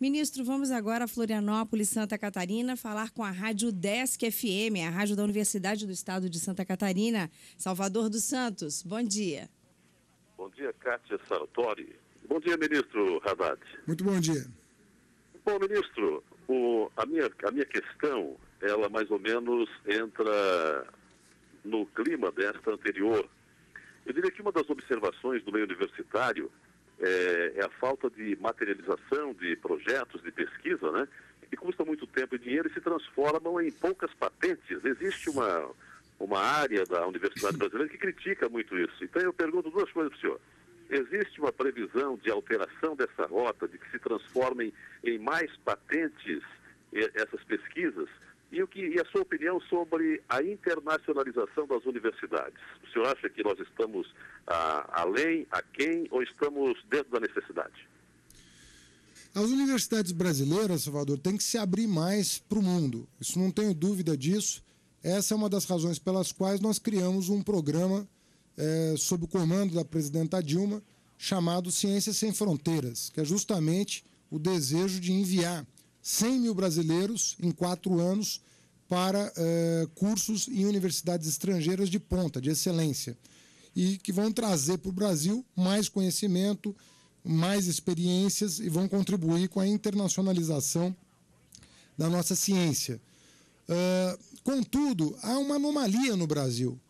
Ministro, vamos agora a Florianópolis, Santa Catarina, falar com a Rádio Desk FM, a rádio da Universidade do Estado de Santa Catarina, Salvador dos Santos. Bom dia. Bom dia, Kátia Sartori. Bom dia, ministro Haddad. Muito bom dia. Bom, ministro, o, a, minha, a minha questão, ela mais ou menos entra no clima desta anterior. Eu diria que uma das observações do meio universitário é, é, a falta de materialização de projetos de pesquisa, né? Que custa muito tempo e dinheiro e se transformam em poucas patentes. Existe uma, uma área da Universidade Brasileira que critica muito isso. Então eu pergunto duas coisas para o senhor. Existe uma previsão de alteração dessa rota, de que se transformem em mais patentes essas pesquisas? E, o que, e a sua opinião sobre a internacionalização das universidades? O senhor acha que nós estamos ah, além, a quem, ou estamos dentro da necessidade? As universidades brasileiras, Salvador, têm que se abrir mais para o mundo. Isso não tenho dúvida disso. Essa é uma das razões pelas quais nós criamos um programa é, sob o comando da presidenta Dilma, chamado Ciências Sem Fronteiras, que é justamente o desejo de enviar 100 mil brasileiros em quatro anos para é, cursos em universidades estrangeiras de ponta, de excelência, e que vão trazer para o Brasil mais conhecimento, mais experiências e vão contribuir com a internacionalização da nossa ciência. Uh, contudo, há uma anomalia no Brasil.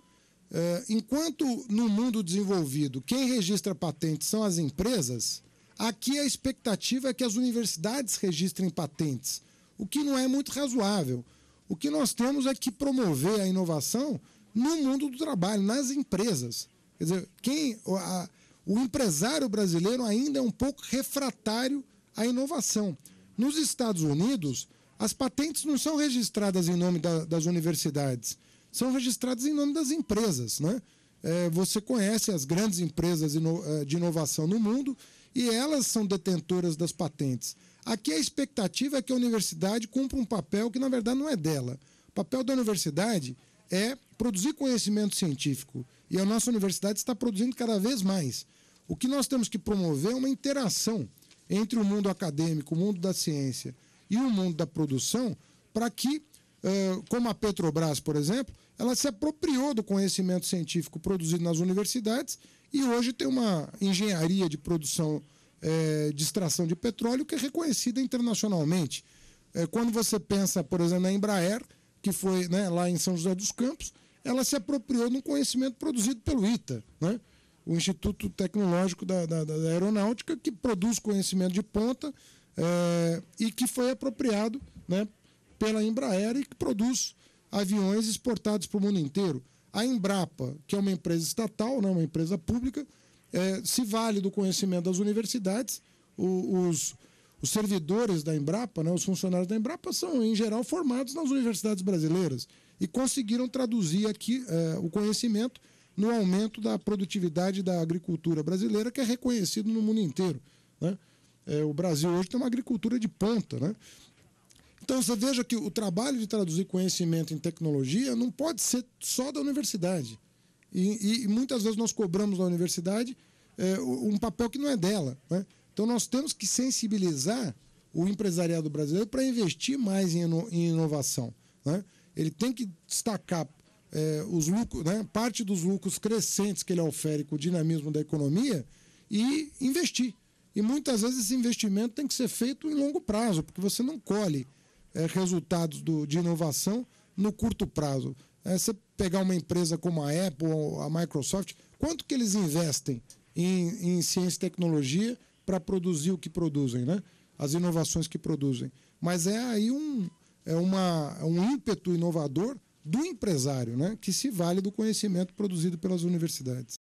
Uh, enquanto no mundo desenvolvido quem registra patentes são as empresas, Aqui a expectativa é que as universidades registrem patentes, o que não é muito razoável. O que nós temos é que promover a inovação no mundo do trabalho, nas empresas. Quer dizer, quem, a, o empresário brasileiro ainda é um pouco refratário à inovação. Nos Estados Unidos, as patentes não são registradas em nome da, das universidades, são registradas em nome das empresas. Né? É, você conhece as grandes empresas é, de inovação no mundo e elas são detentoras das patentes. Aqui a expectativa é que a universidade cumpra um papel que, na verdade, não é dela. O papel da universidade é produzir conhecimento científico. E a nossa universidade está produzindo cada vez mais. O que nós temos que promover é uma interação entre o mundo acadêmico, o mundo da ciência e o mundo da produção, para que, como a Petrobras, por exemplo, ela se apropriou do conhecimento científico produzido nas universidades e hoje tem uma engenharia de produção é, de extração de petróleo que é reconhecida internacionalmente. É, quando você pensa, por exemplo, na Embraer, que foi né, lá em São José dos Campos, ela se apropriou de um conhecimento produzido pelo ITA, né? o Instituto Tecnológico da, da, da Aeronáutica, que produz conhecimento de ponta é, e que foi apropriado né, pela Embraer e que produz aviões exportados para o mundo inteiro. A Embrapa, que é uma empresa estatal, né, uma empresa pública, é, se vale do conhecimento das universidades. O, os, os servidores da Embrapa, né, os funcionários da Embrapa, são, em geral, formados nas universidades brasileiras e conseguiram traduzir aqui é, o conhecimento no aumento da produtividade da agricultura brasileira, que é reconhecido no mundo inteiro. Né? É, o Brasil hoje tem uma agricultura de ponta. Né? Então você veja que o trabalho de traduzir conhecimento em tecnologia não pode ser só da universidade. E, e muitas vezes nós cobramos da universidade é, um papel que não é dela. Né? Então nós temos que sensibilizar o empresariado brasileiro para investir mais em, em inovação. Né? Ele tem que destacar é, os lucros, né? parte dos lucros crescentes que ele ofere com o dinamismo da economia e investir. E muitas vezes esse investimento tem que ser feito em longo prazo, porque você não colhe é, resultados do, de inovação no curto prazo. É, você pegar uma empresa como a Apple ou a Microsoft, quanto que eles investem em, em ciência e tecnologia para produzir o que produzem, né? as inovações que produzem. Mas é aí um, é uma, um ímpeto inovador do empresário, né? que se vale do conhecimento produzido pelas universidades.